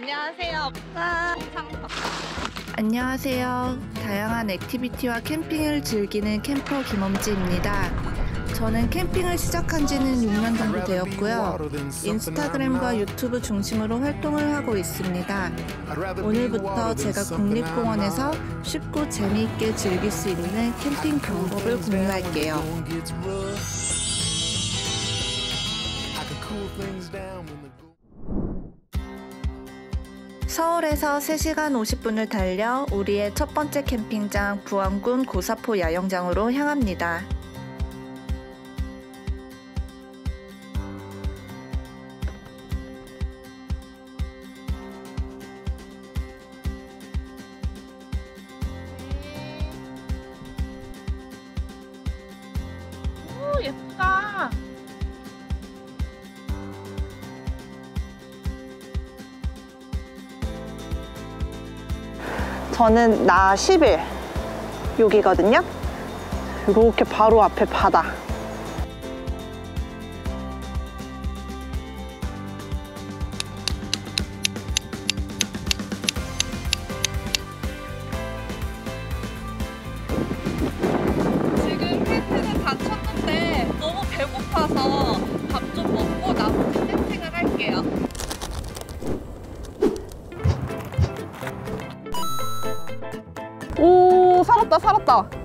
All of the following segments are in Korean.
안녕하세요. 안녕하세요. 다양한 activity와 캠핑을 즐기는 camper 김엄지입니다. 저는 캠핑을 시작한 지는 6년 정도 되었고요. 인스타그램과 유튜브 중심으로 활동을 하고 있습니다. 오늘부터 제가 국립공원에서 쉽고 재미있게 즐길 수 있는 캠핑 방법을 공유할게요. 서울에서 3시간 50분을 달려 우리의 첫 번째 캠핑장 부안군 고사포 야영장으로 향합니다. 저는 나 10일 여기거든요. 이렇게 바로 앞에 바다. 오, 살았다, 살았다.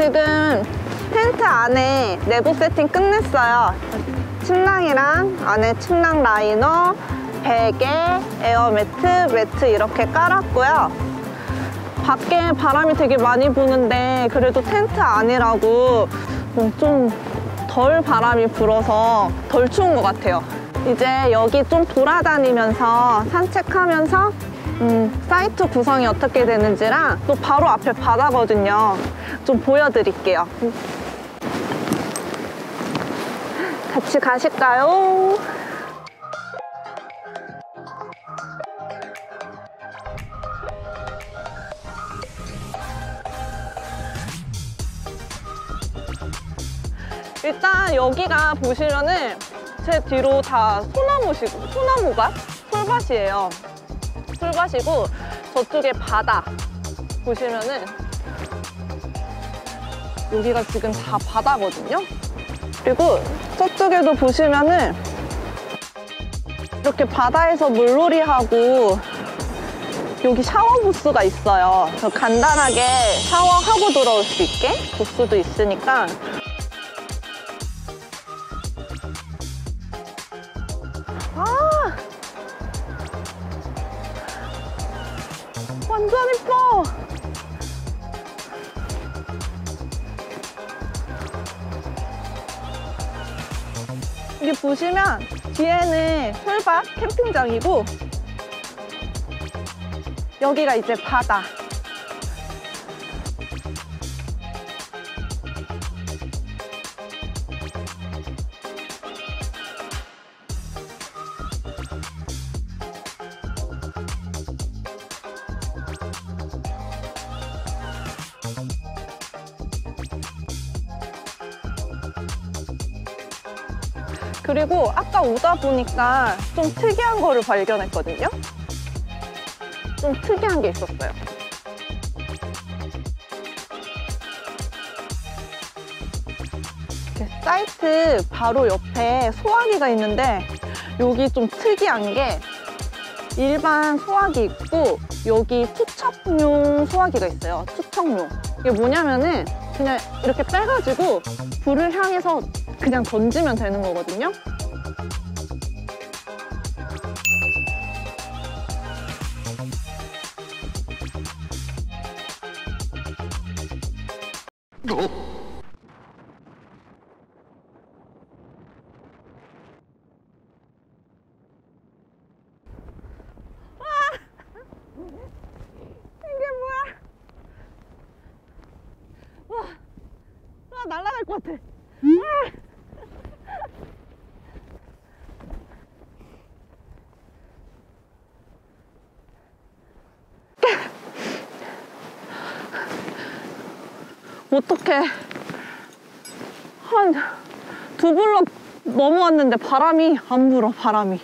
지금 텐트 안에 내부 세팅 끝냈어요. 침낭이랑 안에 침낭 liner, 베개, 에어매트, 매트 이렇게 깔았고요. 밖에 바람이 되게 많이 부는데 그래도 텐트 안이라고 좀 덜 바람이 불어서 덜 추운 것 같아요. 이제 여기 좀 돌아다니면서 산책하면서 음, 사이트 구성이 어떻게 되는지랑 또 바로 앞에 바다거든요. 좀 보여드릴게요. 같이 가실까요? 일단 여기가 보시면은 제 뒤로 다 소나무시고 소나무가 풀밭이에요. 풀밭이고 저쪽에 바다 보시면은 여기가 지금 다 바다거든요. 그리고 저쪽에도 보시면은 이렇게 바다에서 물놀이 하고 여기 샤워 부스가 있어요. 간단하게 샤워하고 돌아올 수 있게 부스도 있으니까 여기 보시면 뒤에는 풀밭 캠핑장이고 여기가 이제 바다 그리고 아까 오다 보니까 좀 특이한 거를 발견했거든요. 좀 특이한 게 있었어요. 사이트 바로 옆에 소화기가 있는데 여기 좀 특이한 게 일반 소화기 있고 여기 투척용 소화기가 있어요. 투척용. 이게 뭐냐면은 그냥 이렇게 빼가지고 불을 향해서 그냥 던지면 되는 거거든요. 이게 뭐야? 와, 나 날아갈 것 같아. 어떡해. 한두 블럭 넘어왔는데 바람이 안 불어, 바람이.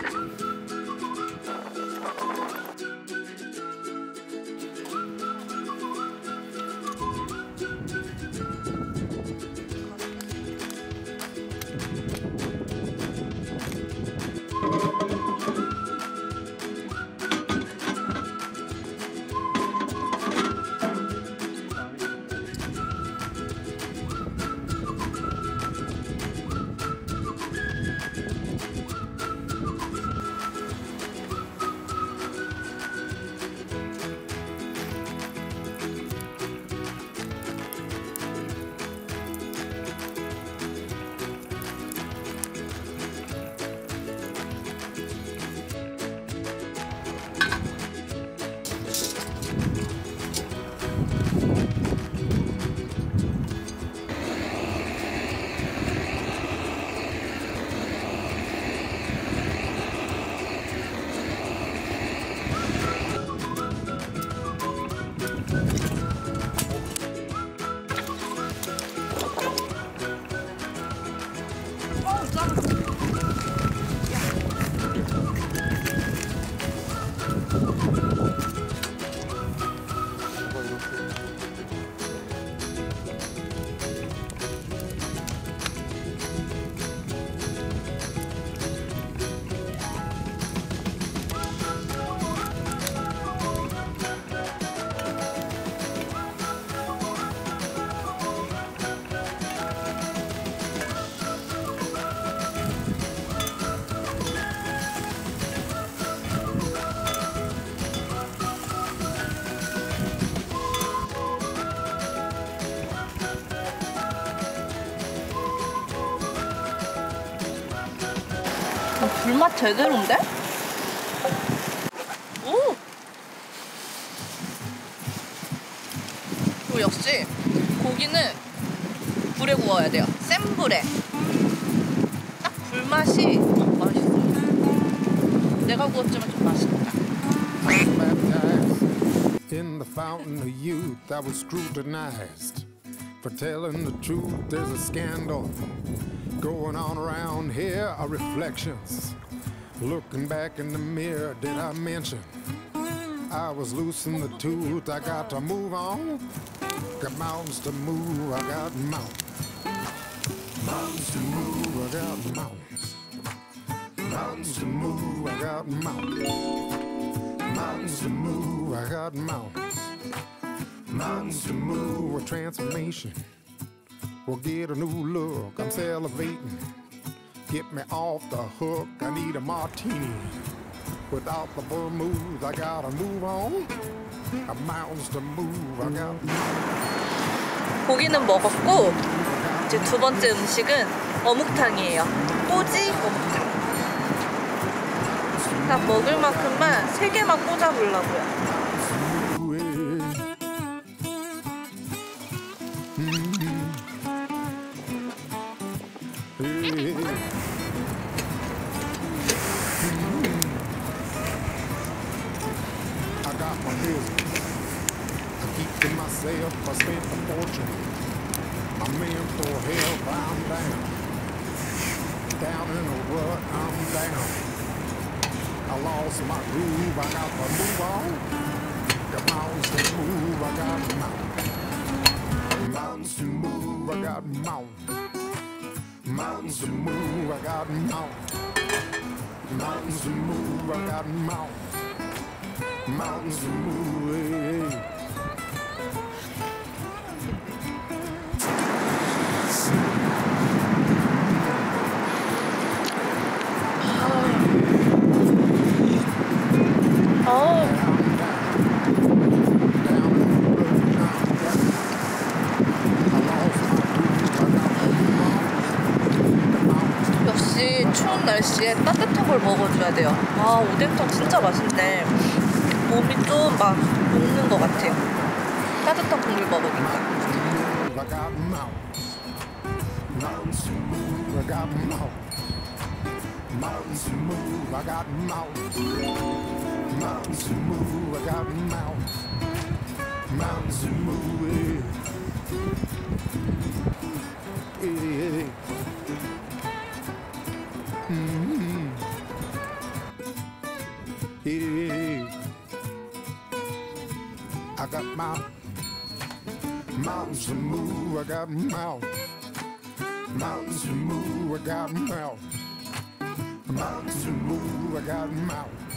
불 제대로인데? 오! 그리고 역시 고기는 불에 구워야 돼요. 센 불에. 딱 불맛이 맛있어요. 내가 구웠지만 좀 맛있다. in the fountain of youth. I was scrutinized for telling the truth. There's a scandal going on around here. Are reflections looking back in the mirror. Did I mention I was losing the tooth? I got to move on. Got mountains to move. I got mountains. Mountains to move. I got mountains. Mountains to move. I got mountains. Mountains to move, I got mountains. Mountains to move, a transformation. We'll get a new look, I'm salivating. Get me off the hook, I need a martini. Without the vermouth, I gotta move on. Got mountains to move, I got 고기는 먹었고 이제 두 번째 음식은 어묵탕이에요. 꼬지 어묵탕. 다 먹을 만큼만 세 개만 꽂아보려고요. To myself. I spent a fortune. My mental health, I'm down. Down in a rut, I'm down. I lost my groove. I got to move on. Got mountains to move. I got mountains. Mountains to move. I got mountains. Mountains to move. I got mountains. Mountains to move. I got mountains. Mountains to move. Hey, hey. 먹어줘야 돼요. 아 오뎅탕 진짜 맛있네. 몸이 좀 막 녹는 것 같아요. 따뜻한 국물 먹으니까. Mountains. To move, I got mountains. Mountains to move, I got mountains. Mountains to move, I got mountains.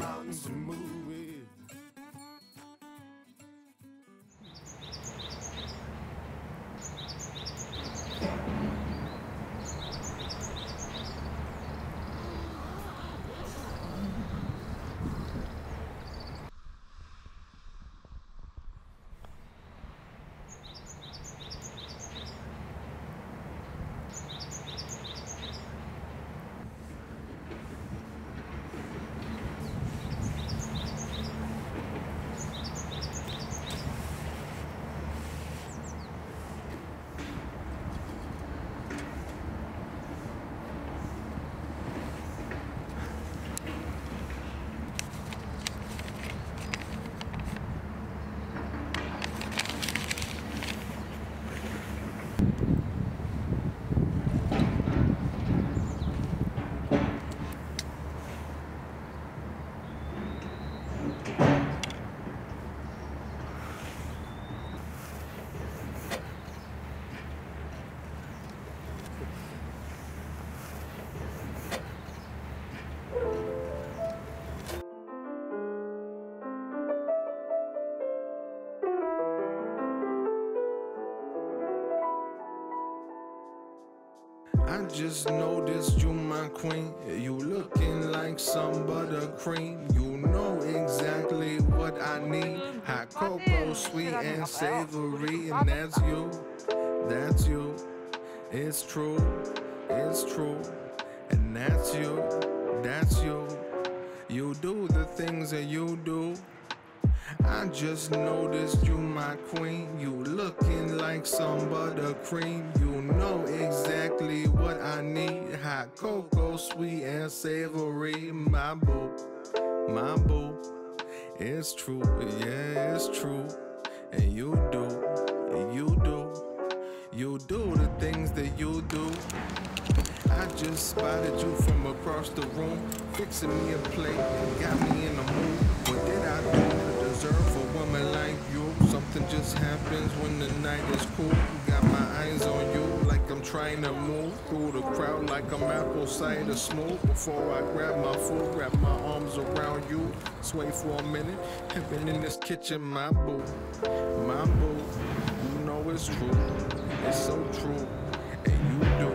Mountains to move. I just noticed you my queen. You looking like some buttercream. You know exactly what I need. Hot cocoa, sweet and savory, and that's you. That's you. It's true. It's true. And that's you. That's you. You do the things that you do. I just noticed you my queen. You looking like some buttercream. You know exactly what I need. Hot cocoa, sweet and savory. My boo, my boo. It's true, yeah, it's true. And you do, you do. You do the things that you do. I just spotted you from across the room, fixing me a plate and got me in the mood. You? Something just happens when the night is cool. Got my eyes on you like I'm trying to move through the crowd like I'm apple cider smooth. Before I grab my food, wrap my arms around you, sway for a minute. Been in this kitchen, my boo, my boo. You know it's true, it's so true. And you do,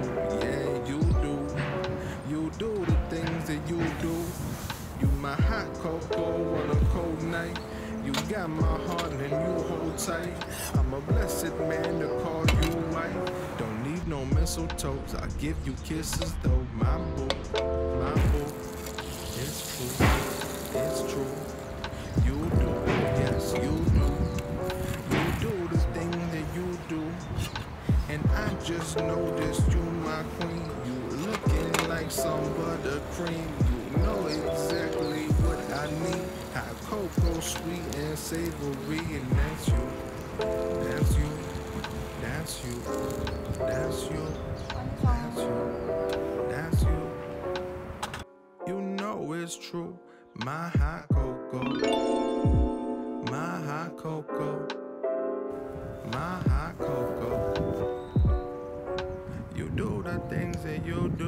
yeah, you do. You do the things that you do. You my hot cocoa on a cold night. You got my tight. I'm a blessed man to call you wife. Don't need no mistletoes. I give you kisses though, my boo, my boo. It's true, it's true. You do, yes you do. You do the thing that you do. And I just noticed you my queen. You looking like some buttercream. You know exactly what I need. Hot cocoa, sweet and savory, and that's you. That's you. That's you. That's you. That's you. That's you. You know it's true. My hot cocoa. My hot cocoa. My hot cocoa. You do the things that you do.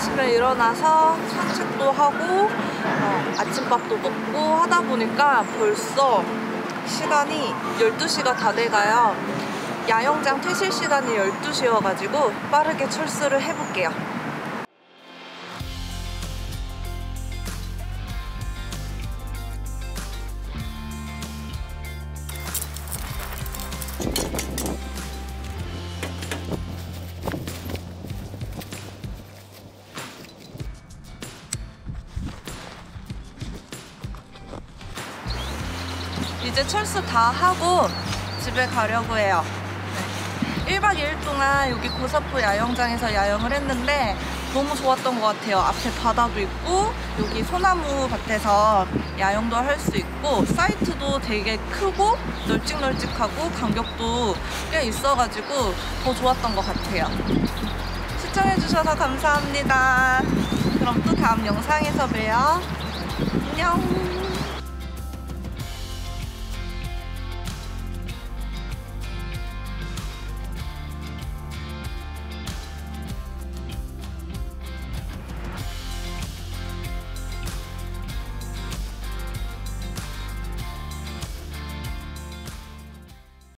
아침에 일어나서 산책도 하고 어, 아침밥도 먹고 하다 보니까 벌써 시간이 12시가 다 돼가요. 야영장 퇴실 시간이 12시여가지고 빠르게 출수를 해볼게요. 이제 철수 다 하고 집에 가려고 해요. 네. 1박 2일 동안 여기 고사포 야영장에서 야영을 했는데 너무 좋았던 것 같아요. 앞에 바다도 있고 여기 소나무 밭에서 야영도 할 수 있고 사이트도 되게 크고 널찍널찍하고 간격도 꽤 있어가지고 더 좋았던 것 같아요. 시청해주셔서 감사합니다. 그럼 또 다음 영상에서 봬요. 안녕.